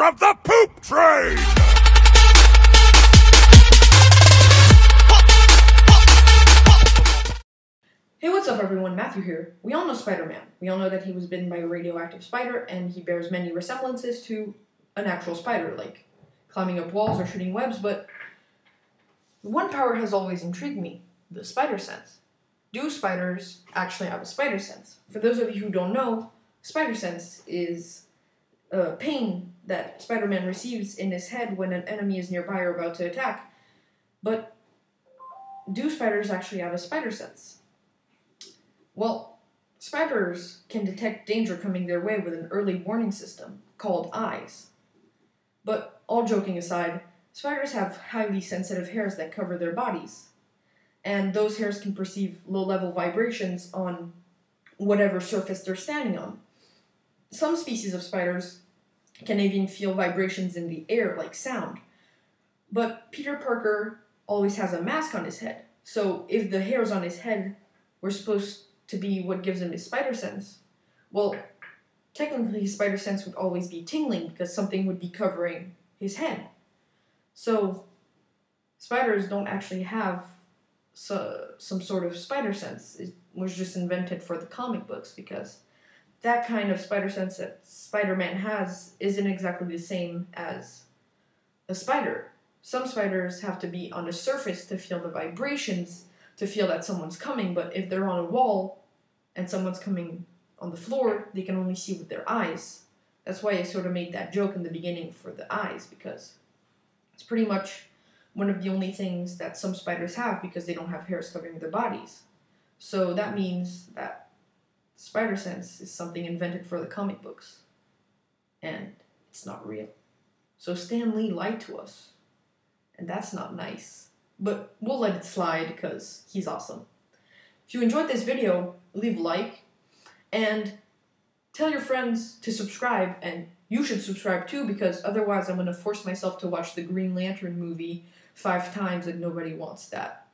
Of the poop train! Hey, what's up, everyone? Matthew here. We all know Spider Man. We all know that he was bitten by a radioactive spider, and he bears many resemblances to an actual spider, like climbing up walls or shooting webs, but one power has always intrigued me the spider sense. Do spiders actually have a spider sense? For those of you who don't know, spider sense is a pain that Spider Man receives in his head when an enemy is nearby or about to attack. But do spiders actually have a spider sense? Well, spiders can detect danger coming their way with an early warning system called eyes. But all joking aside, spiders have highly sensitive hairs that cover their bodies, and those hairs can perceive low level vibrations on whatever surface they're standing on. Some species of spiders can even feel vibrations in the air like sound. But Peter Parker always has a mask on his head, so if the hairs on his head were supposed to be what gives him his spider sense, well, technically his spider sense would always be tingling because something would be covering his head. So, spiders don't actually have so, some sort of spider sense. It was just invented for the comic books because that kind of spider sense that Spider Man has isn't exactly the same as a spider. Some spiders have to be on a surface to feel the vibrations to feel that someone's coming, but if they're on a wall and someone's coming on the floor, they can only see with their eyes. That's why I sort of made that joke in the beginning for the eyes, because it's pretty much one of the only things that some spiders have because they don't have hairs covering their bodies. So that means that spider sense is something invented for the comic books. And it's not real. So Stan Lee lied to us. And that's not nice but we'll let it slide because he's awesome. If you enjoyed this video, leave a like and tell your friends to subscribe and you should subscribe too because otherwise I'm going to force myself to watch the Green Lantern movie five times and nobody wants that.